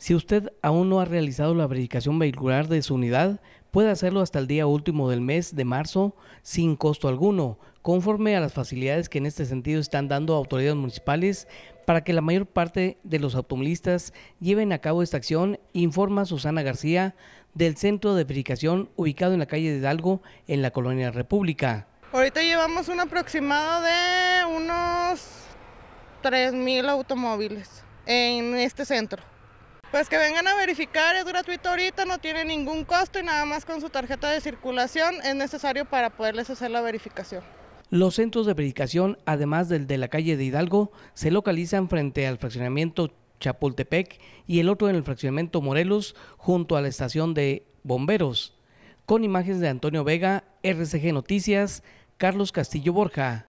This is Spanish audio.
Si usted aún no ha realizado la verificación vehicular de su unidad, puede hacerlo hasta el día último del mes de marzo sin costo alguno, conforme a las facilidades que en este sentido están dando autoridades municipales para que la mayor parte de los automovilistas lleven a cabo esta acción, informa Susana García del Centro de Verificación ubicado en la calle de Hidalgo en la Colonia República. Ahorita llevamos un aproximado de unos 3.000 automóviles en este centro. Pues que vengan a verificar, es gratuito ahorita, no tiene ningún costo y nada más con su tarjeta de circulación es necesario para poderles hacer la verificación. Los centros de verificación, además del de la calle de Hidalgo, se localizan frente al fraccionamiento Chapultepec y el otro en el fraccionamiento Morelos, junto a la estación de bomberos. Con imágenes de Antonio Vega, RCG Noticias, Carlos Castillo Borja.